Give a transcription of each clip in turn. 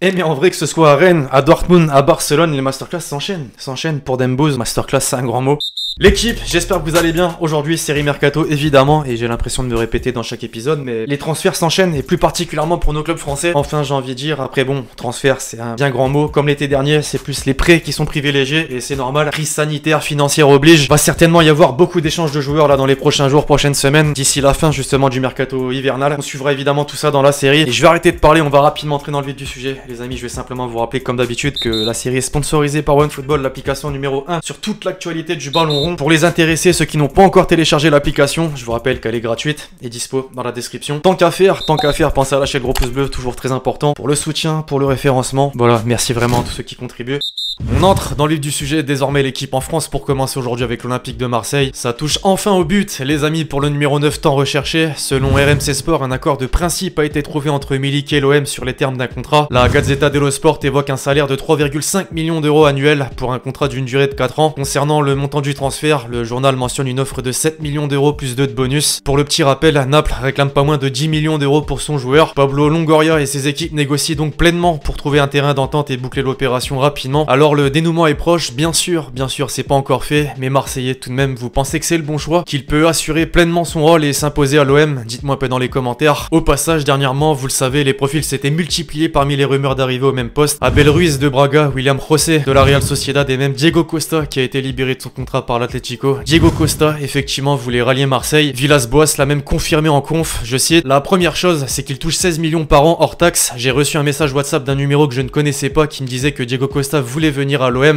Eh mais en vrai que ce soit à Rennes, à Dortmund, à Barcelone, les masterclass s'enchaînent. S'enchaînent pour Dembouz. Masterclass c'est un grand mot. L'équipe, j'espère que vous allez bien. Aujourd'hui, série Mercato, évidemment, et j'ai l'impression de me répéter dans chaque épisode, mais les transferts s'enchaînent, et plus particulièrement pour nos clubs français. Enfin, j'ai envie de dire, après bon, transfert, c'est un bien grand mot. Comme l'été dernier, c'est plus les prêts qui sont privilégiés, et c'est normal. Crise sanitaire, financière oblige. Va certainement y avoir beaucoup d'échanges de joueurs là dans les prochains jours, prochaines semaines, d'ici la fin justement du Mercato hivernal. On suivra évidemment tout ça dans la série. Et je vais arrêter de parler, on va rapidement entrer dans le vif du sujet. Les amis, je vais simplement vous rappeler comme d'habitude que la série est sponsorisée par OneFootball, l'application numéro 1 sur toute l'actualité du ballon rond. Pour les intéressés, ceux qui n'ont pas encore téléchargé l'application, je vous rappelle qu'elle est gratuite et dispo dans la description. Tant qu'à faire, tant qu'à faire, pensez à lâcher le gros pouce bleu, toujours très important pour le soutien, pour le référencement. Voilà, merci vraiment à tous ceux qui contribuent. On entre dans le vif du sujet, désormais l'équipe en France pour commencer aujourd'hui avec l'Olympique de Marseille. Ça touche enfin au but, les amis, pour le numéro 9 tant recherché. Selon RMC Sport, un accord de principe a été trouvé entre Milik et l'OM sur les termes d'un contrat. La Gazzetta dello Sport évoque un salaire de 3,5 millions d'euros annuels pour un contrat d'une durée de 4 ans. Concernant le montant du transfert, le journal mentionne une offre de 7 millions d'euros plus 2 de bonus. Pour le petit rappel, Naples réclame pas moins de 10 millions d'euros pour son joueur. Pablo Longoria et ses équipes négocient donc pleinement pour trouver un terrain d'entente et boucler l'opération rapidement. Alors le dénouement est proche, bien sûr, bien sûr, c'est pas encore fait, mais Marseillais tout de même, vous pensez que c'est le bon choix Qu'il peut assurer pleinement son rôle et s'imposer à l'OM Dites-moi un peu dans les commentaires. Au passage, dernièrement, vous le savez, les profils s'étaient multipliés parmi les rumeurs d'arriver au même poste. Abel Ruiz de Braga, William José de la Real Sociedad et même Diego Costa qui a été libéré de son contrat par l'Atlético. Diego Costa, effectivement, voulait rallier Marseille. Villas-Boas l'a même confirmé en conf. Je cite La première chose, c'est qu'il touche 16 millions par an hors taxe. J'ai reçu un message WhatsApp d'un numéro que je ne connaissais pas qui me disait que Diego Costa voulait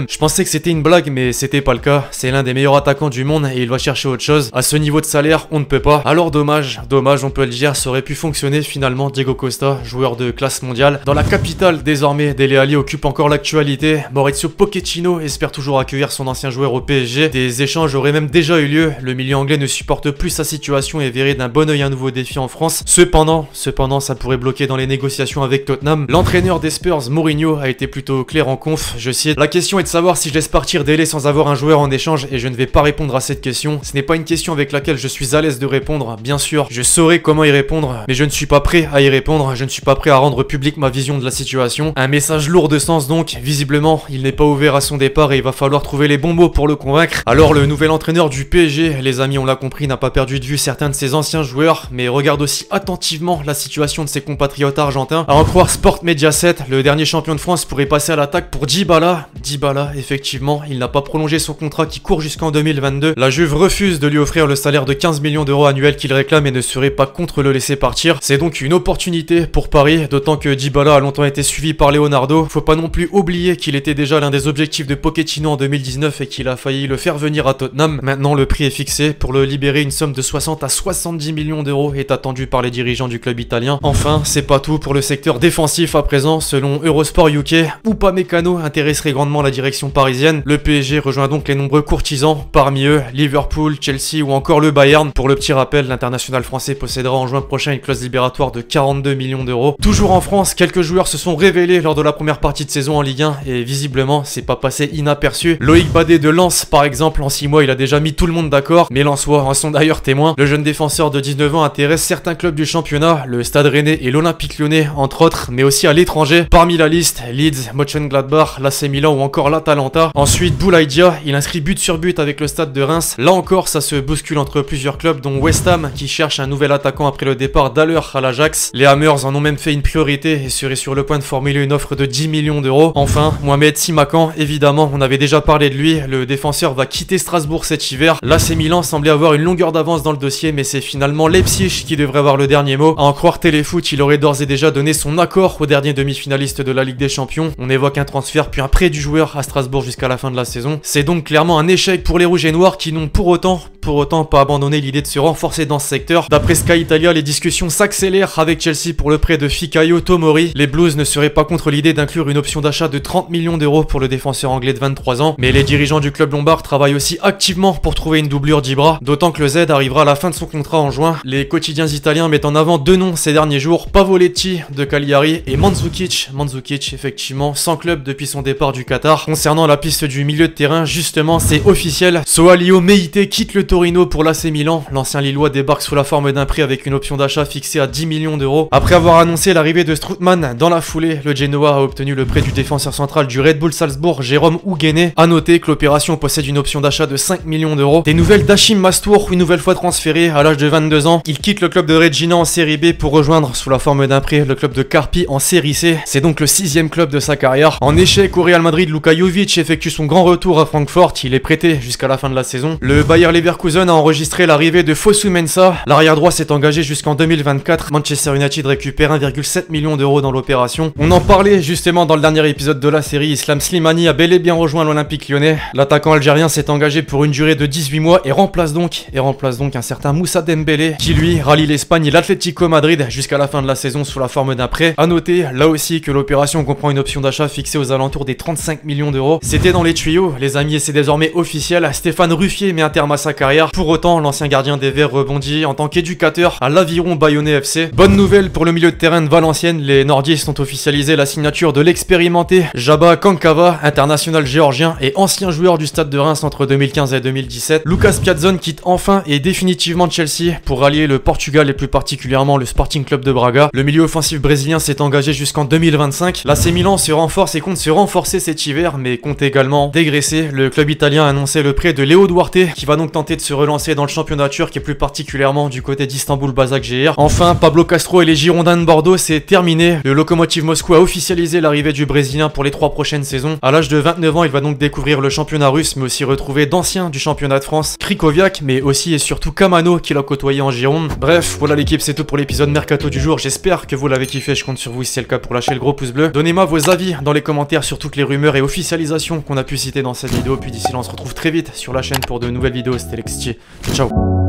Je pensais que c'était une blague, mais c'était pas le cas. C'est l'un des meilleurs attaquants du monde et il va chercher autre chose. À ce niveau de salaire, on ne peut pas. Alors dommage, dommage, on peut le dire, ça aurait pu fonctionner finalement. Diego Costa, joueur de classe mondiale. Dans la capitale, désormais, Dele Alli occupe encore l'actualité. Maurizio Pochettino espère toujours accueillir son ancien joueur au PSG. Des échanges auraient même déjà eu lieu. Le milieu anglais ne supporte plus sa situation et verrait d'un bon oeil un nouveau défi en France. Cependant, cependant, ça pourrait bloquer dans les négociations avec Tottenham. L'entraîneur des Spurs, Mourinho, a été plutôt clair en conf. Je cite La question est de savoir si je laisse partir Dele sans avoir un joueur en échange et je ne vais pas répondre à cette question. Ce n'est pas une question avec laquelle je suis à l'aise de répondre. Bien sûr, je saurai comment y répondre, mais je ne suis pas prêt à y répondre. Je ne suis pas prêt à rendre public ma vision de la situation. Un message lourd de sens donc. Visiblement, il n'est pas ouvert à son départ et il va falloir trouver les bons mots pour le convaincre. Alors le nouvel entraîneur du PSG, les amis, on l'a compris, n'a pas perdu de vue certains de ses anciens joueurs, mais regarde aussi attentivement la situation de ses compatriotes argentins. À en croire Sport Mediaset, le dernier champion de France pourrait passer à l'attaque pour Dybala. Dybala, effectivement, il n'a pas prolongé son contrat qui court jusqu'en 2022. La Juve refuse de lui offrir le salaire de 15 millions d'euros annuels qu'il réclame et ne serait pas contre le laisser partir. C'est donc une opportunité pour Paris, d'autant que Dybala a longtemps été suivi par Leonardo. Faut pas non plus oublier qu'il était déjà l'un des objectifs de Pochettino en 2019 et qu'il a failli le faire venir à Tottenham. Maintenant, le prix est fixé. Pour le libérer, une somme de 60 à 70 millions d'euros est attendue par les dirigeants du club italien. Enfin, c'est pas tout pour le secteur défensif à présent. Selon Eurosport UK, Upamecano intéresserait grandement la direction parisienne. Le PSG rejoint donc les nombreux courtisans, parmi eux Liverpool, Chelsea ou encore le Bayern. Pour le petit rappel, l'international français possédera en juin prochain une clause libératoire de 42 millions d'euros. Toujours en France, quelques joueurs se sont révélés lors de la première partie de saison en Ligue 1 et visiblement, c'est pas passé inaperçu. Loïc Badet de Lens, par exemple, en 6 mois, il a déjà mis tout le monde d'accord, mais Lensois en sont d'ailleurs témoins. Le jeune défenseur de 19 ans intéresse certains clubs du championnat, le Stade Rennais et l'Olympique Lyonnais entre autres, mais aussi à l'étranger. Parmi la liste, Leeds, Mönchengladbach, l'AC Milan ou encore l'Atalanta. Ensuite, Boulaïdia, il inscrit but sur but avec le Stade de Reims. Là encore, ça se bouscule entre plusieurs clubs, dont West Ham qui cherche un nouvel attaquant après le départ d'Aller à l'Ajax. Les Hammers en ont même fait une priorité et seraient sur le point de formuler une offre de 10 millions d'euros. Enfin, Mohamed Simakan, évidemment, on avait déjà parlé de lui, le défenseur va quitter Strasbourg cet hiver. L'AC Milan semblait avoir une longueur d'avance dans le dossier, mais c'est finalement Leipzig qui devrait avoir le dernier mot. À en croire Téléfoot, il aurait d'ores et déjà donné son accord au dernier demi-finaliste de la Ligue des Champions. On évoque un transfert puis un prêt du joueur à Strasbourg jusqu'à la fin de la saison. C'est donc clairement un échec pour les Rouges et Noirs qui n'ont pour autant, pour autant pas abandonné l'idée de se renforcer dans ce secteur. D'après Sky Italia, les discussions s'accélèrent avec Chelsea pour le prêt de Fikayo Tomori. Les Blues ne seraient pas contre l'idée d'inclure une option d'achat de 30 millions d'euros pour le défenseur anglais de 23 ans, mais les dirigeants du club lombard travaillent aussi activement pour trouver une doublure d'Ibra, d'autant que le Z arrivera à la fin de son contrat en juin. Les quotidiens italiens mettent en avant deux noms ces derniers jours, Pavoletti de Cagliari et Mandzukic. Mandzukic, effectivement, sans club depuis son départ du Qatar. Concernant la piste du milieu de terrain, justement, c'est officiel. Soalio Meite quitte le Torino pour l'AC Milan. L'ancien Lillois débarque sous la forme d'un prix avec une option d'achat fixée à 10 millions d'euros. Après avoir annoncé l'arrivée de Stroutman dans la foulée, le Genoa a obtenu le prêt du défenseur central du Red Bull Salzbourg, Jérôme Ouguené. A noter que l'opération possède une option d'achat de 5 millions d'euros. Des nouvelles d'Achim Mastour, une nouvelle fois transféré à l'âge de 22 ans. Il quitte le club de Regina en série B pour rejoindre sous la forme d'un prêt le club de Carpi en série C. C'est donc le sixième club de sa carrière. En échec au Real Madrid, Luka Jovic effectue son grand retour à Francfort. Il est prêté jusqu'à la fin de la saison. Le Bayer Leverkusen a enregistré l'arrivée de Fosu Mensa. L'arrière droit s'est engagé jusqu'en 2024. Manchester United récupère 1,7 million d'euros dans l'opération. On en parlait justement dans le dernier épisode de la série. Islam Slimani a bel et bien rejoint l'Olympique lyonnais. L'attaquant algérien s'est engagé pour une durée de 18 mois et remplace donc et remplace donc un certain Moussa Dembélé qui lui rallie l'Espagne et l'Atlético Madrid jusqu'à la fin de la saison sous la forme d'un prêt. A noter là aussi que l'opération comprend une option d'achat fixée aux alentours des 35 millions d'euros. C'était dans les tuyaux, les amis, et c'est désormais officiel. Stéphane Ruffier met un terme à sa carrière. Pour autant, l'ancien gardien des Verts rebondit en tant qu'éducateur à l'Aviron Bayonnais FC. Bonne nouvelle pour le milieu de terrain de Valenciennes, les Nordistes ont officialisé la signature de l'expérimenté Jaba Kankava, international géorgien et ancien joueur du stade de Reims entre 2015 et 2017. Lucas Piazzon quitte enfin et définitivement Chelsea pour rallier le Portugal et plus particulièrement le Sporting Club de Braga. Le milieu offensif brésilien s'est engagé jusqu'en 2025. L'AC Milan se renforce et compte se renforcer cet hiver, mais compte également dégraisser. Le club italien a annoncé le prêt de Léo Duarte, qui va donc tenter de se relancer dans le championnat turc et plus particulièrement du côté d'Istanbul Basak GR. Enfin, Pablo Castro et les Girondins de Bordeaux, c'est terminé. Le Lokomotiv Moscou a officialisé l'arrivée du Brésilien pour les trois prochaines saisons. À l'âge de 29 ans, il va donc découvrir le championnat russe, mais aussi retrouver d'anciens du championnat de France, Krikoviak, mais aussi et surtout Kamano qui l'a côtoyé en Gironde. Bref, voilà l'équipe, c'est tout pour l'épisode mercato du jour. J'espère que vous l'avez kiffé, je compte sur vous si c'est le cas pour lâcher le gros pouce bleu. Donnez-moi vos avis dans les commentaires sur toutes les rumeurs et officialisations qu'on a pu citer dans cette vidéo. Puis d'ici là, on se retrouve très vite sur la chaîne pour de nouvelles vidéos. C'était Lexti. Ciao